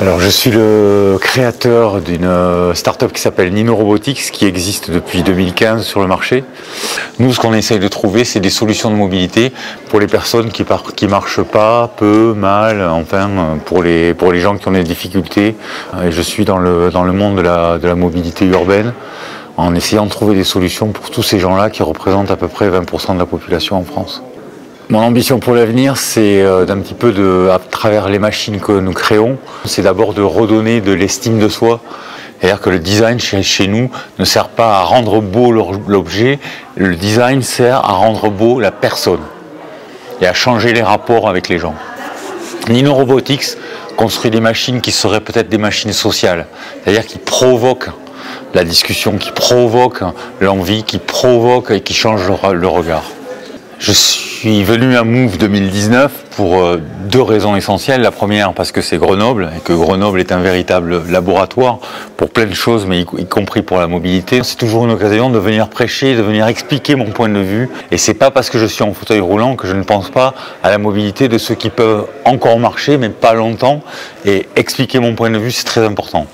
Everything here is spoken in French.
Alors, je suis le créateur d'une euh, start-up qui s'appelle Nino Robotics, qui existe depuis 2015 sur le marché. Nous, ce qu'on essaye de trouver, c'est des solutions de mobilité pour les personnes qui ne marchent pas, peu, mal, enfin, pour les, pour les gens qui ont des difficultés. Et je suis dans le, dans le monde de la, de la mobilité urbaine en essayant de trouver des solutions pour tous ces gens-là qui représentent à peu près 20% de la population en France. Mon ambition pour l'avenir, c'est euh, d'un petit peu de, à travers les machines que nous créons, c'est d'abord de redonner de l'estime de soi. C'est-à-dire que le design chez, nous ne sert pas à rendre beau l'objet, le design sert à rendre beau la personne et à changer les rapports avec les gens. Nino Robotics construit des machines qui seraient peut-être des machines sociales, c'est-à-dire qui provoquent la discussion, qui provoquent l'envie, qui provoquent et qui changent le regard. Venu à Move 2019 pour euh, deux raisons essentielles. La première parce que c'est Grenoble et que Grenoble est un véritable laboratoire pour plein de choses, mais y, compris pour la mobilité. C'est toujours une occasion de venir prêcher, de venir expliquer mon point de vue. Et c'est pas parce que je suis en fauteuil roulant que je ne pense pas à la mobilité de ceux qui peuvent encore marcher, mais pas longtemps. Et expliquer mon point de vue, c'est très important.